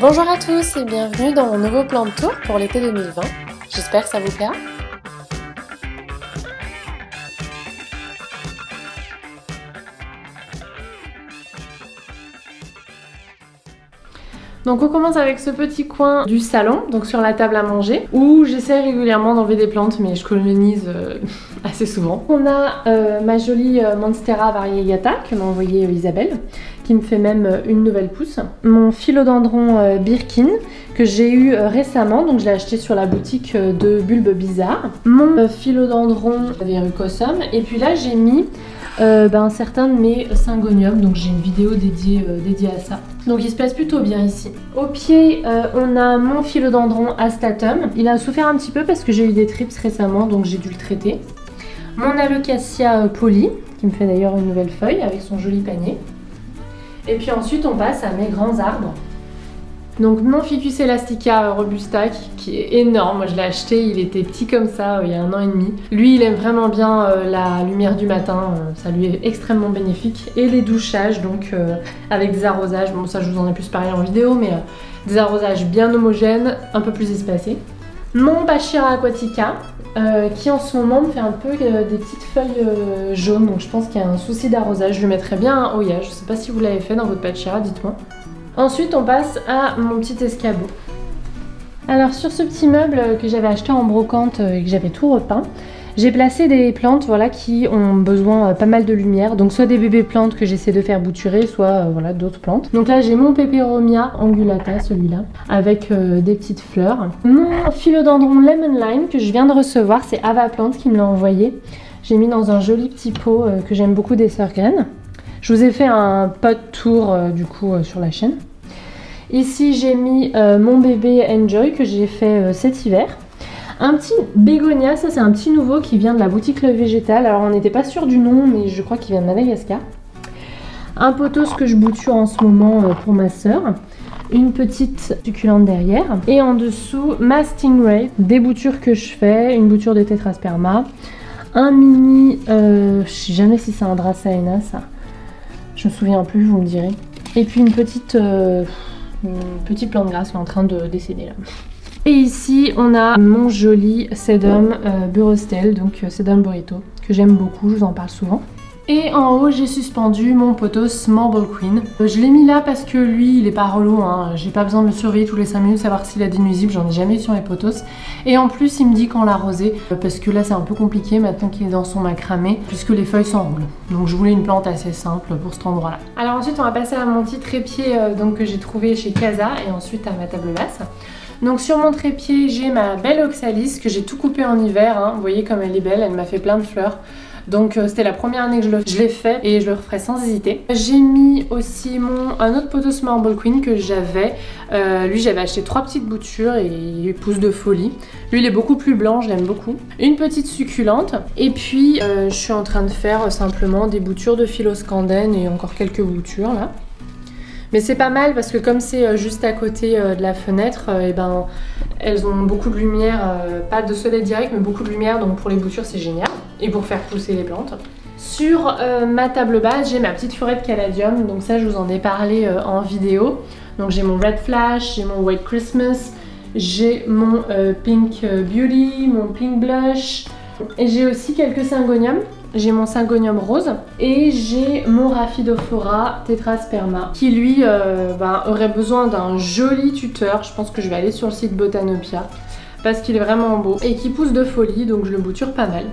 Bonjour à tous et bienvenue dans mon nouveau plan de tour pour l'été 2020. J'espère que ça vous plaira. Donc on commence avec ce petit coin du salon, donc sur la table à manger, où j'essaie régulièrement d'enlever des plantes, mais je colonise euh, assez souvent. On a euh, ma jolie euh, Monstera variegata que m'a envoyée Isabelle, qui me fait même une nouvelle pousse. Mon philodendron Birkin, que j'ai eu récemment, donc je l'ai acheté sur la boutique de Bulbe Bizarre. Mon philodendron verrucosum, et puis là j'ai mis euh, ben, certains de mes syngoniums. Donc j'ai une vidéo dédiée, euh, dédiée à ça. Donc il se place plutôt bien ici. Au pied, euh, on a mon philodendron astatum. Il a souffert un petit peu parce que j'ai eu des trips récemment, donc j'ai dû le traiter. Mon alocasia poli, qui me fait d'ailleurs une nouvelle feuille avec son joli panier. Et puis ensuite, on passe à mes grands arbres. Donc mon Ficus Elastica Robusta qui, est énorme, moi je l'ai acheté, il était petit comme ça euh, il y a un an et demi. Lui il aime vraiment bien euh, la lumière du matin, euh, ça lui est extrêmement bénéfique. Et les douchages donc avec des arrosages, bon ça je vous en ai plus parlé en vidéo mais des arrosages bien homogènes, un peu plus espacés. Mon Bachira aquatica qui en ce moment me fait un peu des petites feuilles jaunes donc je pense qu'il y a un souci d'arrosage. Je lui mettrais bien un Oya, je sais pas si vous l'avez fait dans votre Bachira, dites-moi. Ensuite, on passe à mon petit escabeau. Alors sur ce petit meuble que j'avais acheté en brocante et que j'avais tout repeint, j'ai placé des plantes voilà, qui ont besoin euh, pas mal de lumière. Donc soit des bébés plantes que j'essaie de faire bouturer, soit euh, voilà, d'autres plantes. Donc là j'ai mon Peperomia angulata, celui-là, avec euh, des petites fleurs. Mon philodendron lemon lime que je viens de recevoir, c'est Ava Plante qui me l'a envoyé. J'ai mis dans un joli petit pot que j'aime beaucoup des sœurs graines. Je vous ai fait un pot tour du coup sur la chaîne. Ici, j'ai mis mon bébé Enjoy que j'ai fait cet hiver. Un petit bégonia, ça c'est un petit nouveau qui vient de la boutique Le Végétal. Alors on n'était pas sûr du nom, mais je crois qu'il vient de Madagascar. Un potos que je bouture en ce moment euh, pour ma soeur. Une petite succulente derrière. Et en dessous, ma Stingray, des boutures que je fais, une bouture de tétrasperma. Un mini, euh, je sais jamais si c'est un Dracaena ça. Je me souviens plus, vous me direz. Et puis une petite petit plan de grâce qui est en train de décéder là. Et ici, on a mon joli Sedum euh, Burostel, donc euh, Sedum Burrito, que j'aime beaucoup, je vous en parle souvent. Et en haut, j'ai suspendu mon potos Marble Queen. Euh, je l'ai mis là parce que lui, il est pas relou. Hein. J'ai pas besoin de le surveiller tous les 5 minutes, savoir s'il a des nuisibles. J'en ai jamais eu sur mes potos. Et en plus, il me dit quand l'arroser. Parce que là, c'est un peu compliqué maintenant qu'il est dans son macramé. Puisque les feuilles s'enroulent. Donc je voulais une plante assez simple pour cet endroit-là. Alors ensuite, on va passer à mon petit trépied donc, que j'ai trouvé chez Casa. Et ensuite à ma table basse. Donc sur mon trépied, j'ai ma belle oxalis que j'ai tout coupé en hiver. Hein. Vous voyez comme elle est belle, elle m'a fait plein de fleurs. Donc euh, c'était la première année que je l'ai fait et je le referai sans hésiter. J'ai mis aussi mon, un autre potos Marble Queen que j'avais. Euh, lui j'avais acheté trois petites boutures et il pousse de folie. Lui il est beaucoup plus blanc, je l'aime beaucoup. Une petite succulente. Et puis euh, je suis en train de faire simplement des boutures de philoscandène et encore quelques boutures là. Mais c'est pas mal parce que comme c'est euh, juste à côté euh, de la fenêtre, et euh, eh ben, elles ont beaucoup de lumière, pas de soleil direct mais beaucoup de lumière. Donc pour les boutures c'est génial. Et pour faire pousser les plantes. Sur ma table basse j'ai ma petite forêt de caladium. Donc ça je vous en ai parlé en vidéo. Donc j'ai mon Red Flash, j'ai mon White Christmas, j'ai mon Pink Beauty, mon Pink Blush. Et j'ai aussi quelques syngoniums j'ai mon syngonium rose et j'ai mon Rhaphidophora tetrasperma qui lui euh, bah, aurait besoin d'un joli tuteur. Je pense que je vais aller sur le site Botanopia parce qu'il est vraiment beau et qui pousse de folie donc je le bouture pas mal.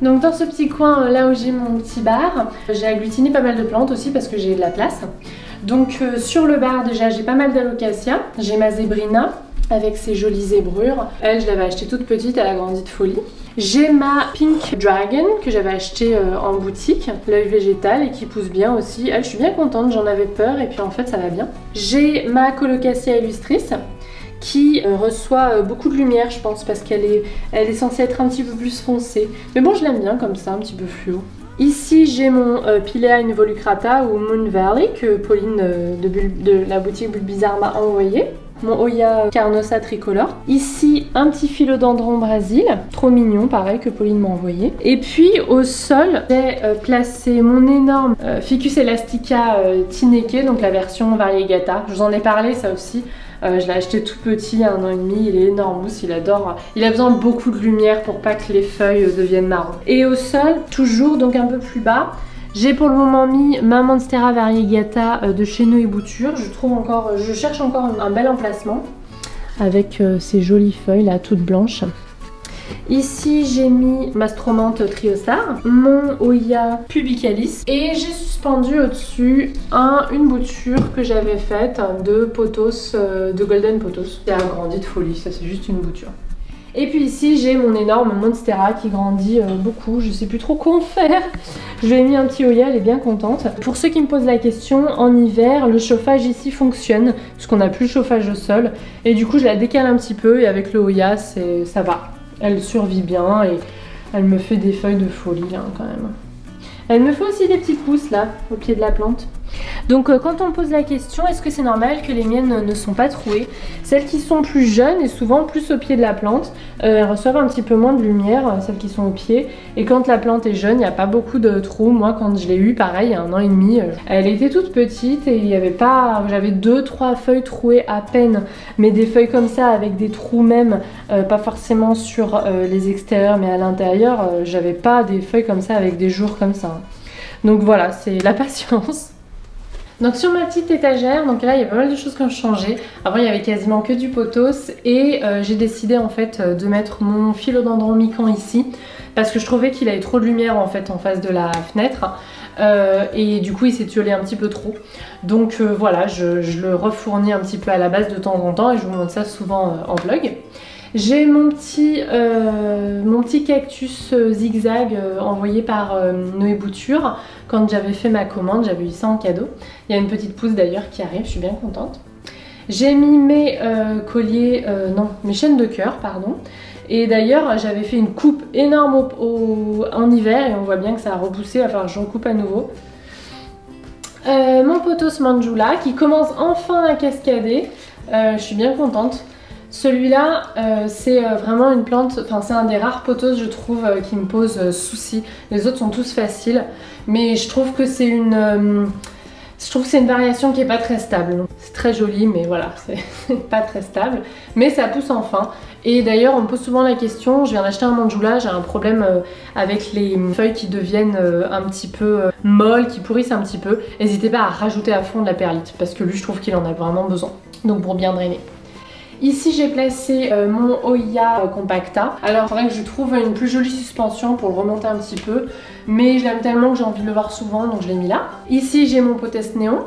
Donc dans ce petit coin euh, là où j'ai mon petit bar, j'ai agglutiné pas mal de plantes aussi parce que j'ai de la place. Donc euh, sur le bar déjà j'ai pas mal d'alocasia, j'ai ma zébrina avec ses jolies zébrures. Elle je l'avais achetée toute petite, elle a grandi de folie. J'ai ma Pink Dragon que j'avais acheté euh, en boutique, l'œil végétal et qui pousse bien aussi. Elle, je suis bien contente, j'en avais peur et puis en fait ça va bien. J'ai ma Colocasia illustris qui euh, reçoit euh, beaucoup de lumière je pense parce qu'elle est, elle est censée être un petit peu plus foncée. Mais bon je l'aime bien comme ça, un petit peu fluo. Ici j'ai mon Pilea involucrata ou Moon Valley que Pauline de, de, la boutique Bulbizarre m'a envoyé. Mon Oya Carnosa tricolore. Ici, un petit philodendron Brésil, trop mignon, pareil que Pauline m'a envoyé. Et puis au sol, j'ai euh, placé mon énorme euh, Ficus elastica euh, Tineke, donc la version variegata. Je vous en ai parlé ça aussi. je l'ai acheté tout petit, un an et demi, il est énorme, il adore. Il a besoin de beaucoup de lumière pour pas que les feuilles deviennent marron. Et au sol, toujours donc un peu plus bas, j'ai pour le moment mis ma Monstera variegata de chez et Bouture. Je trouve encore, je cherche encore un bel emplacement avec ces jolies feuilles là, toutes blanches. Ici, j'ai mis ma Stromante Triostar, mon Oya Pubicalis et j'ai suspendu au-dessus un, une bouture que j'avais faite de potos, euh, de Golden Potos. C'est agrandi de folie, ça c'est juste une bouture. Et puis ici, j'ai mon énorme Monstera qui grandit euh, beaucoup. Je sais plus trop quoi en faire. Je lui ai mis un petit Oya, elle est bien contente. Pour ceux qui me posent la question, en hiver, le chauffage ici fonctionne puisqu'on n'a plus le chauffage au sol. Et du coup, je la décale un petit peu et avec le Oya, ça va. Elle survit bien et elle me fait des feuilles de folie hein, quand même. Elle me fait aussi des petits pousses là, au pied de la plante. Donc euh, quand on pose la question, est-ce que c'est normal que les miennes ne sont pas trouées? Celles qui sont plus jeunes et souvent plus au pied de la plante, euh, elles reçoivent un petit peu moins de lumière, euh, celles qui sont au pied. Et quand la plante est jeune, il n'y a pas beaucoup de trous. Moi quand je l'ai eu, pareil, il y a un an et demi, elle était toute petite et il n'y avait pas... J'avais deux, trois feuilles trouées à peine. Mais des feuilles comme ça avec des trous même, pas forcément sur les extérieurs mais à l'intérieur, j'avais pas des feuilles comme ça avec des jours comme ça. Donc voilà, c'est la patience. Donc sur ma petite étagère, donc là il y a pas mal de choses qui ont changé. Avant il y avait quasiment que du potos et euh, j'ai décidé en fait euh, de mettre mon philodendron mican ici parce que je trouvais qu'il avait trop de lumière en fait en face de la fenêtre. Euh, et du coup il s'est tuolé un petit peu trop. Donc voilà, je, le refournis un petit peu à la base de temps en temps et je vous montre ça souvent en vlog. J'ai mon, petit, euh, cactus euh, zigzag euh, envoyé par Noé Bouture. Quand j'avais fait ma commande, j'avais eu ça en cadeau. Il y a une petite pousse d'ailleurs qui arrive, je suis bien contente. J'ai mis mes colliers, non, mes chaînes de cœur, pardon. Et d'ailleurs, j'avais fait une coupe énorme en hiver et on voit bien que ça a repoussé, enfin j'en coupe à nouveau. mon potos Manjula qui commence enfin à cascader. je suis bien contente. Celui-là, euh, c'est euh, vraiment une plante, enfin c'est un des rares potos je trouve euh, qui me pose souci. Les autres sont tous faciles, mais je trouve que c'est une... variation qui est pas très stable. C'est très joli, mais voilà, c'est pas très stable. Mais ça pousse enfin. Et d'ailleurs, on me pose souvent la question, je viens d'acheter un manjula, j'ai un problème avec les feuilles qui deviennent un petit peu molles, qui pourrissent un petit peu. N'hésitez pas à rajouter à fond de la perlite, parce que lui, je trouve qu'il en a vraiment besoin. Donc pour bien drainer. Ici j'ai placé euh, mon Oya euh, Compacta. Alors il faudrait que je trouve une plus jolie suspension pour le remonter un petit peu. Mais je l'aime tellement que j'ai envie de le voir souvent donc je l'ai mis là. Ici j'ai mon potest néon.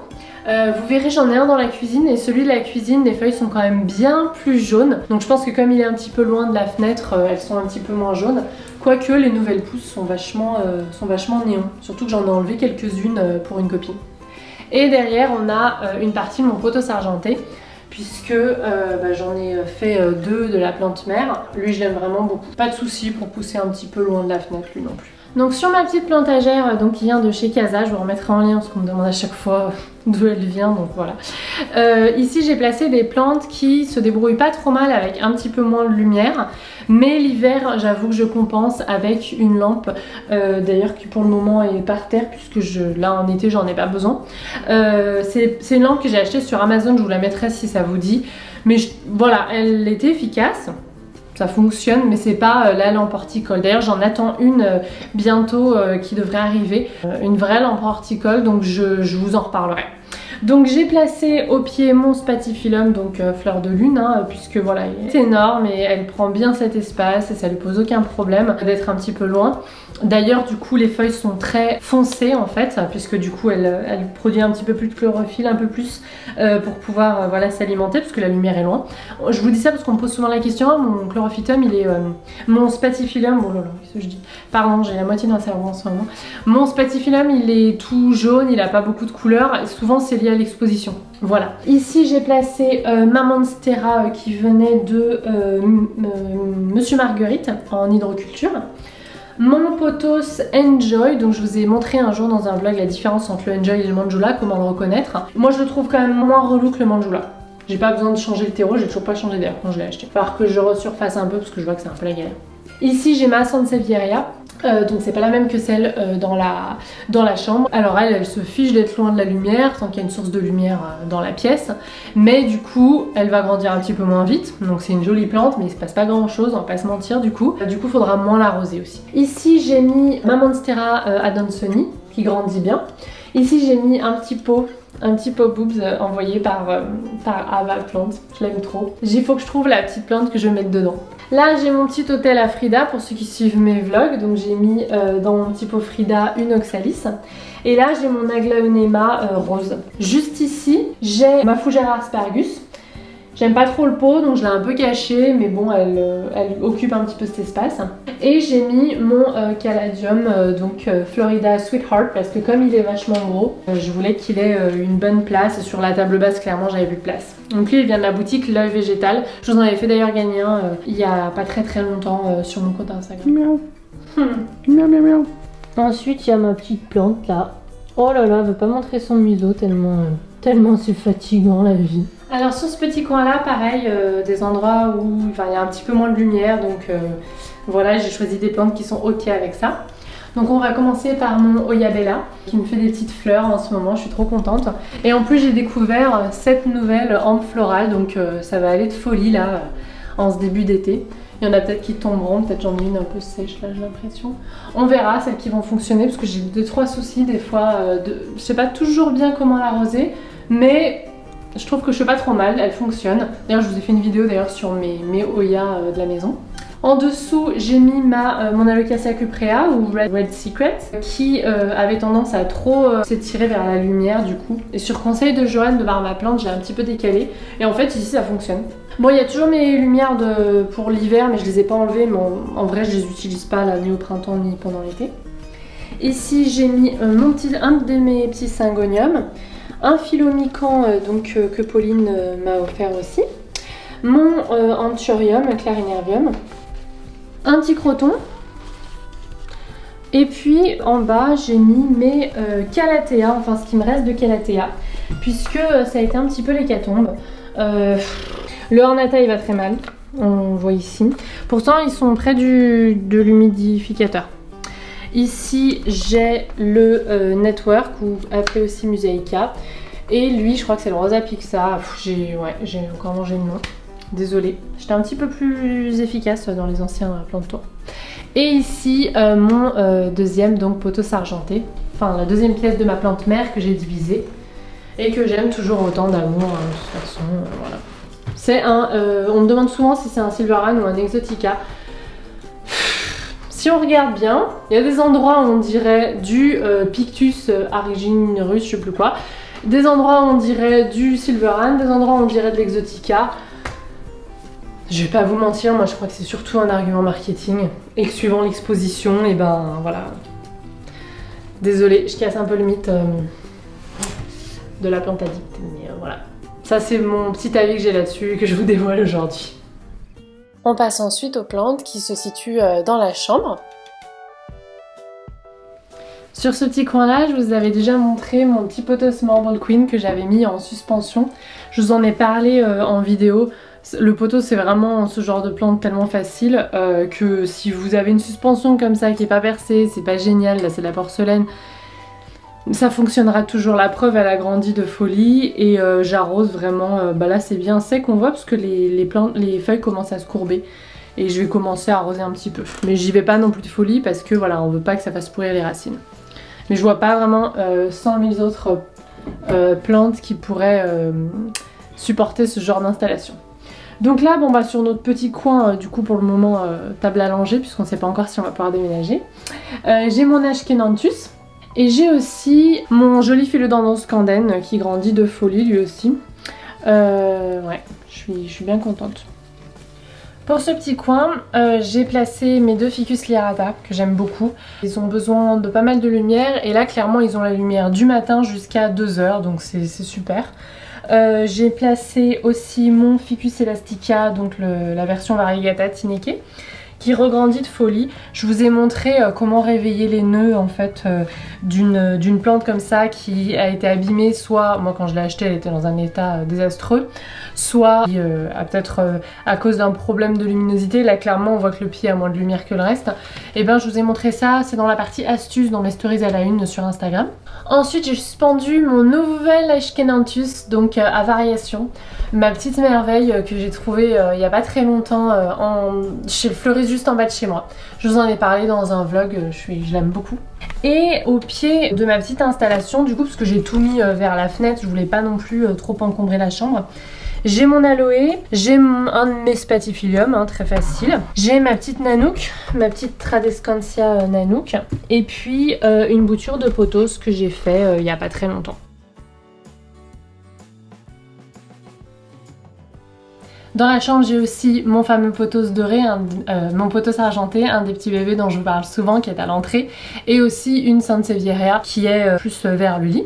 Euh, vous verrez j'en ai un dans la cuisine et celui de la cuisine les feuilles sont quand même bien plus jaunes donc je pense que comme il est un petit peu loin de la fenêtre elles sont un petit peu moins jaunes quoique les nouvelles pousses sont vachement, sont vachement néon surtout que j'en ai enlevé quelques-unes pour une copine et derrière on a une partie de mon poteau argenté puisque euh, bah, j'en ai fait euh, deux de la plante mère. Lui, je l'aime vraiment beaucoup. Pas de souci pour pousser un petit peu loin de la fenêtre, lui non plus. Donc sur ma petite plantagère euh, donc, qui vient de chez Casa, je vous remettrai en lien parce qu'on me demande à chaque fois d'où elle vient, donc voilà. ici j'ai placé des plantes qui se débrouillent pas trop mal avec un petit peu moins de lumière, mais l'hiver j'avoue que je compense avec une lampe, d'ailleurs qui pour le moment est par terre puisque là en été j'en ai pas besoin. C'est une lampe que j'ai achetée sur Amazon, je vous la mettrai si ça vous dit, mais voilà, elle était efficace ça fonctionne mais c'est pas euh, la lampe horticole. D'ailleurs j'en attends une euh, bientôt euh, qui devrait arriver, une vraie lampe horticole donc je vous en reparlerai. Donc j'ai placé au pied mon spatifilum, donc euh, fleur de lune, hein, puisque voilà, elle est énorme et elle prend bien cet espace et ça lui pose aucun problème d'être un petit peu loin. D'ailleurs du coup les feuilles sont très foncées en fait, puisque du coup elle, elle produit un petit peu plus de chlorophylle, un peu plus euh, pour pouvoir euh, voilà s'alimenter, parce que la lumière est loin. Je vous dis ça parce qu'on me pose souvent la question, hein, mon chlorophytum il est... mon spatifilum, oh là là, qu'est-ce que je dis? Pardon, j'ai la moitié d'un cerveau en ce moment. Mon spatifilum il est tout jaune, il a pas beaucoup de couleurs, souvent c'est lié l'exposition. Voilà. Ici j'ai placé euh, ma Monstera euh, qui venait de euh, Monsieur Marguerite en hydroculture. Mon potos Enjoy, donc je vous ai montré un jour dans un vlog la différence entre le Enjoy et le Manjula, comment le reconnaître. Moi je le trouve quand même moins relou que le Manjula. J'ai pas besoin de changer le terreau, j'ai toujours pas changé d'air quand je l'ai acheté. Falloir que je resurface un peu parce que je vois que c'est un peu la galère. Ici j'ai ma Sansevieria, euh, donc c'est pas la même que celle euh, dans, la, chambre. Alors elle, elle se fiche d'être loin de la lumière, tant qu'il y a une source de lumière euh, dans la pièce. Mais du coup, elle va grandir un petit peu moins vite. Donc c'est une jolie plante, mais il se passe pas grand chose, on va pas se mentir du coup. Du coup, faudra moins l'arroser aussi. Ici, j'ai mis ma Monstera Adansoni, qui grandit bien. Ici, j'ai mis un petit pot un petit pot boobs envoyé par, par Ava Plante. Je l'aime trop. Il faut que je trouve la petite plante que je vais mettre dedans. Là j'ai mon petit hôtel à Frida pour ceux qui suivent mes vlogs. Donc j'ai mis euh, dans mon petit pot Frida une oxalis. Et là j'ai mon aglaonema euh, rose. Juste ici j'ai ma fougère asparagus. J'aime pas trop le pot donc je l'ai un peu caché mais bon elle, euh, elle, occupe un petit peu cet espace. Et j'ai mis mon euh, caladium euh, donc Florida Sweetheart parce que comme il est vachement gros je voulais qu'il ait une bonne place et sur la table basse clairement j'avais plus de place. Donc lui il vient de la boutique L'œil végétal. Je vous en avais fait d'ailleurs gagner un il y a pas très très longtemps sur mon compte Instagram. Miaou. Hmm. Miaou miaou miaou. Ensuite il y a ma petite plante là. Oh là là, elle veut pas montrer son museau tellement, tellement c'est fatigant la vie. Alors sur ce petit coin là, pareil, euh, des endroits où il y a un petit peu moins de lumière, donc euh, voilà, j'ai choisi des plantes qui sont ok avec ça. Donc on va commencer par mon Oyabella qui me fait des petites fleurs en ce moment, je suis trop contente. Et en plus j'ai découvert cette nouvelle ample florale, donc euh, ça va aller de folie là en ce début d'été. Il y en a peut-être qui tomberont, peut-être j'en ai une un peu sèche là j'ai l'impression. On verra celles qui vont fonctionner parce que j'ai deux trois soucis des fois, de... je sais pas toujours bien comment l'arroser, mais je trouve que je fais pas trop mal, elle fonctionne. D'ailleurs, je vous ai fait une vidéo d'ailleurs sur mes, mes Oya euh, de la maison. En dessous, j'ai mis ma, euh, mon Alocasia cuprea ou Red, Secret qui euh, avait tendance à trop s'étirer vers la lumière du coup. Et sur conseil de Joanne de Barma Plante, j'ai un petit peu décalé. Et en fait, ici, ça fonctionne. Bon, il y a toujours mes lumières pour l'hiver, mais je les ai pas enlevées. Mais en, vrai, je les utilise pas là, ni au printemps ni pendant l'été. Ici, j'ai mis mon petit, un de mes petits syngoniums un philomican euh, donc, euh, que Pauline euh, m'a offert aussi, mon anthurium, clarinervium, un petit croton, et puis en bas j'ai mis mes calathea, enfin ce qui me reste de calathea, puisque ça a été un petit peu l'hécatombe. le ornata il va très mal, on voit ici. Pourtant ils sont près de l'humidificateur. Ici, j'ai le euh, Network, ou appelé aussi Musaïka. Et lui, je crois que c'est le Rosa Pixa. J'ai ouais, encore mangé le nom. Désolée. J'étais un petit peu plus efficace dans les anciens plantos. Et ici, euh, mon euh, deuxième, donc poteau argenté. Enfin, la deuxième pièce de ma plante mère que j'ai divisée. Et que j'aime toujours autant d'amour, hein, de toute façon. voilà. C'est un... on me demande souvent si c'est un Silvaran ou un Exotica. Si on regarde bien, il y a des endroits où on dirait du euh, Pictus euh, origine russe, je sais plus quoi. Des endroits où on dirait du Silveran, des endroits où on dirait de l'Exotica. Je vais pas vous mentir, moi je crois que c'est surtout un argument marketing. Et que suivant l'exposition, et eh ben voilà. Désolée, je casse un peu le mythe euh, de la plante addict, mais voilà. Ça c'est mon petit avis que j'ai là-dessus que je vous dévoile aujourd'hui. On passe ensuite aux plantes qui se situent euh, dans la chambre. Sur ce petit coin là, je vous avais déjà montré mon petit potos Marble Queen que j'avais mis en suspension. Je vous en ai parlé euh, en vidéo. Le poteau c'est vraiment ce genre de plante tellement facile euh, que si vous avez une suspension comme ça qui est pas percée, c'est pas génial, là c'est de la porcelaine, ça fonctionnera toujours. La preuve, elle a grandi de folie et euh, j'arrose vraiment. Euh, bah là, c'est bien sec, on voit, parce que les, feuilles commencent à se courber. Et je vais commencer à arroser un petit peu. Mais j'y vais pas non plus de folie parce que voilà, on veut pas que ça fasse pourrir les racines. Mais je vois pas vraiment 100 euh, 000 autres plantes qui pourraient supporter ce genre d'installation. Donc là, bon bah sur notre petit coin, du coup pour le moment, table à langer, puisqu'on sait pas encore si on va pouvoir déménager. J'ai mon Ashkenanthus et j'ai aussi mon joli philodendron scandène qui grandit de folie lui aussi. Euh, ouais, je suis, bien contente. Pour ce petit coin, euh, j'ai placé mes deux ficus lirata que j'aime beaucoup. Ils ont besoin de pas mal de lumière et là clairement ils ont la lumière du matin jusqu'à 2h donc c'est super. Euh, j'ai placé aussi mon ficus elastica, donc la version variegata Tineke qui regrandit de folie. Je vous ai montré euh, comment réveiller les nœuds en fait euh, d'une plante comme ça qui a été abîmée, soit moi quand je l'ai achetée elle était dans un état désastreux, soit peut-être à cause d'un problème de luminosité, là clairement on voit que le pied a moins de lumière que le reste. Et eh ben je vous ai montré ça, c'est dans la partie astuces dans mes stories à la une sur Instagram. Ensuite j'ai suspendu mon nouvel Ashkenanthus donc à variation, ma petite merveille que j'ai trouvée il n'y a pas très longtemps chez le fleuriste juste en bas de chez moi. Je vous en ai parlé dans un vlog, je, suis, je l'aime beaucoup. Et au pied de ma petite installation, du coup, parce que j'ai tout mis euh, vers la fenêtre, je voulais pas non plus euh, trop encombrer la chambre. J'ai mon aloe, j'ai un de mes spatifilium, hein, très facile. J'ai ma petite nanook, ma petite Tradescantia euh, nanook. Et puis une bouture de potos que j'ai fait il y a pas très longtemps. Dans la chambre, j'ai aussi mon fameux potos doré, euh, mon potos argenté, un des petits bébés dont je vous parle souvent qui est à l'entrée, et aussi une Sansevieria qui est euh, plus vers le lit.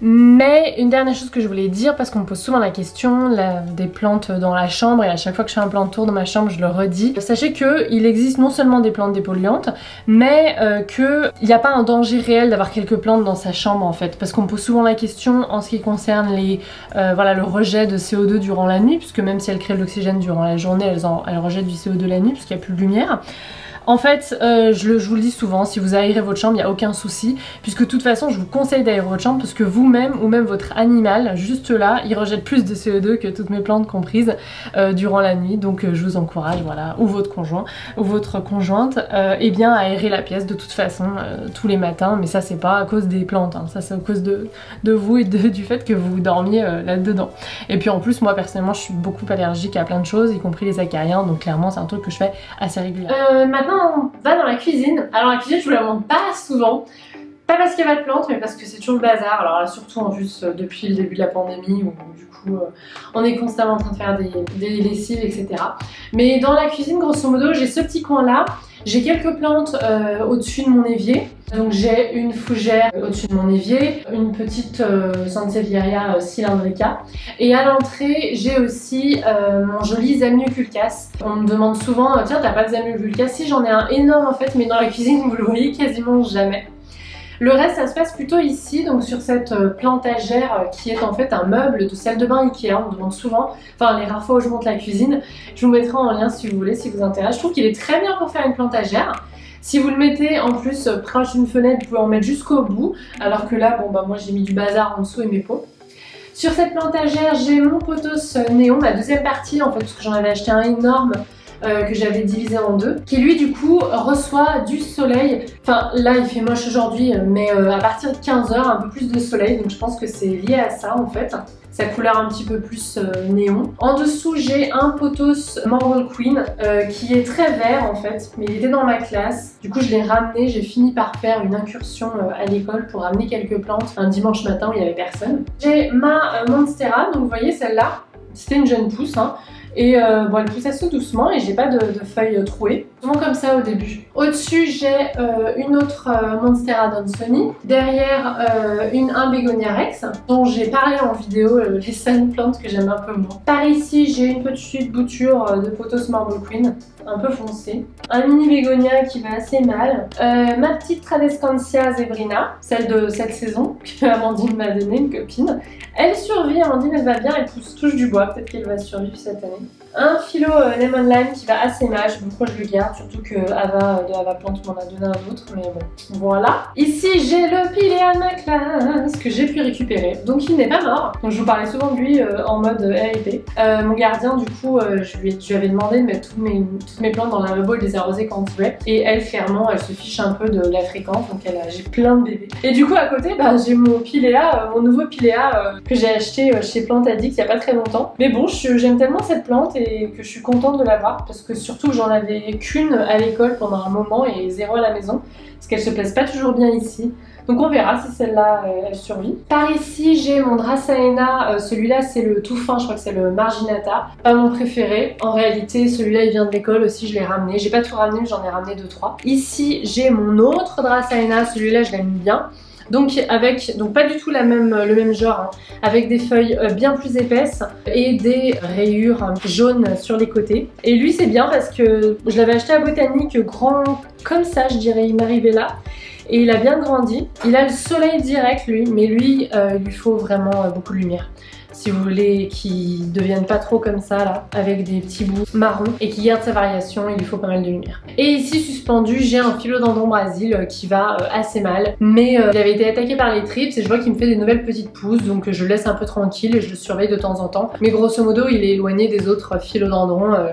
Mais une dernière chose que je voulais dire, parce qu'on me pose souvent la question des plantes dans la chambre, et à chaque fois que je fais un plan de tour dans ma chambre, je le redis. Sachez qu'il existe non seulement des plantes dépolluantes, mais euh, qu'il n'y a pas un danger réel d'avoir quelques plantes dans sa chambre en fait. Parce qu'on me pose souvent la question en ce qui concerne les, euh, voilà, le rejet de CO2 durant la nuit, puisque même si elles créent de l'oxygène durant la journée, elles, en, elles rejettent du CO2 la nuit, puisqu'il n'y a plus de lumière. En fait, euh, je, vous le dis souvent, si vous aérez votre chambre, il n'y a aucun souci, puisque de toute façon, je vous conseille d'aérer votre chambre parce que vous-même ou même votre animal, juste là, il rejette plus de CO2 que toutes mes plantes comprises euh, durant la nuit. Donc euh, je vous encourage, voilà, ou votre conjoint, ou votre conjointe, eh bien à aérer la pièce de toute façon tous les matins. Mais ça, c'est pas à cause des plantes, hein. ça c'est à cause de, vous et du fait que vous dormiez là-dedans. Et puis en plus, moi personnellement, je suis beaucoup allergique à plein de choses, y compris les acariens, donc clairement, c'est un truc que je fais assez régulièrement. maintenant, on va dans la cuisine. Alors la cuisine, je vous la montre pas souvent. Pas parce qu'il y a pas de plantes, mais parce que c'est toujours le bazar. Alors là, surtout en plus euh, depuis le début de la pandémie, où du coup, euh, on est constamment en train de faire des, lessives, etc. Mais dans la cuisine, grosso modo, j'ai ce petit coin-là. J'ai quelques plantes euh, au-dessus de mon évier. Donc j'ai une fougère au-dessus de mon évier, une petite euh, Sansevieria cylindrica. Et à l'entrée, j'ai aussi mon joli Zamioculcas. On me demande souvent, tiens, t'as pas de Zamioculcas Si, j'en ai un énorme en fait, mais dans la cuisine, vous le voyez quasiment jamais. Le reste, ça se passe plutôt ici, donc sur cette euh, plantagère euh, qui est en fait un meuble de salle de bain Ikea. On me demande souvent, enfin les rares fois où je monte la cuisine, je vous mettrai en lien si vous voulez, si vous intéresse. Je trouve qu'il est très bien pour faire une plantagère. Si vous le mettez en plus euh, proche d'une fenêtre, vous pouvez en mettre jusqu'au bout. Alors que là, bon bah moi j'ai mis du bazar en dessous et mes pots. Sur cette plantagère, j'ai mon potos néon, la deuxième partie en fait, parce que j'en avais acheté un énorme euh, que j'avais divisé en deux, qui lui du coup reçoit du soleil. Enfin là il fait moche aujourd'hui, mais euh, à partir de 15h un peu plus de soleil, donc je pense que c'est lié à ça en fait sa couleur un petit peu plus euh, néon. En dessous, j'ai un potos Marble Queen qui est très vert en fait, mais il était dans ma classe. Du coup, je l'ai ramené. J'ai fini par faire une incursion à l'école pour ramener quelques plantes un dimanche matin où il n'y avait personne. J'ai ma Monstera, donc vous voyez celle-là, c'était une jeune pousse. Hein. Et euh, bon, elle pousse assez doucement et j'ai pas de, feuilles trouées. Souvent comme ça au début. Au-dessus, j'ai euh, une autre euh, Monstera Donsoni. Derrière, une, un Begonia Rex dont j'ai parlé en vidéo, les scènes plantes que j'aime un peu moins. Par ici, j'ai une petite bouture de Potos Marble Queen un peu foncé. Un mini bégonia qui va assez mal. ma petite Tradescantia Zebrina, celle de cette saison, que Amandine m'a donné, une copine. Elle survit, Amandine, elle va bien, elle pousse, touche du bois, peut-être qu'elle va survivre cette année. Un euh, lemon lime qui va assez mal, je pourquoi je le garde, surtout que Ava de Ava Plante m'en a donné un autre, mais bon, voilà. Ici j'ai le Pilea de ma classe que j'ai pu récupérer, donc il n'est pas mort. Donc je vous parlais souvent de lui euh, en mode RIP. Euh, mon gardien, du coup, je, lui, avais demandé de mettre toutes mes, toutes mes plantes dans la bowl et de quand il voulait. Et elle, clairement, elle se fiche un peu de la fréquence, donc j'ai plein de bébés. Et du coup, à côté, bah, j'ai mon Pilea, mon nouveau Pilea que j'ai acheté chez Plante Addict il n'y a pas très longtemps. Mais bon, j'aime tellement cette et que je suis contente de l'avoir parce que surtout j'en avais qu'une à l'école pendant un moment et zéro à la maison parce qu'elle se place pas toujours bien ici. Donc on verra si celle-là euh, elle survit. Par ici j'ai mon Dracaena, euh, celui-là c'est le tout fin, je crois que c'est le Marginata. Pas mon préféré. En réalité celui-là il vient de l'école aussi, je l'ai ramené. J'ai pas tout ramené j'en ai ramené 2-3. Ici j'ai mon autre Dracaena, celui-là je l'aime bien. Donc avec, donc pas du tout la même, le même genre, hein. avec des feuilles euh, bien plus épaisses et des rayures jaunes sur les côtés. Et lui c'est bien parce que je l'avais acheté à Botanique grand comme ça je dirais, il m'arrivait là et il a bien grandi. Il a le soleil direct lui, mais lui, euh, il lui faut vraiment euh, beaucoup de lumière. Si vous voulez qu'il devienne pas trop comme ça là, avec des petits bouts marrons et qui garde sa variation, il lui faut pas mal de lumière. Et ici suspendu, j'ai un philodendron Brésil euh, qui va assez mal, mais il avait été attaqué par les trips et je vois qu'il me fait des nouvelles petites pousses, donc je le laisse un peu tranquille et je le surveille de temps en temps. Mais grosso modo, il est éloigné des autres philodendrons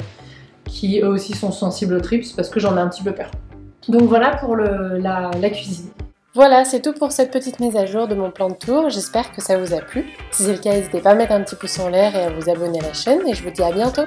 qui eux aussi sont sensibles aux trips parce que j'en ai un petit peu peur. Donc voilà pour la, cuisine. Voilà, c'est tout pour cette petite mise à jour de mon plan de tour. J'espère que ça vous a plu. Si c'est le cas, n'hésitez pas à mettre un petit pouce en l'air et à vous abonner à la chaîne. Et je vous dis à bientôt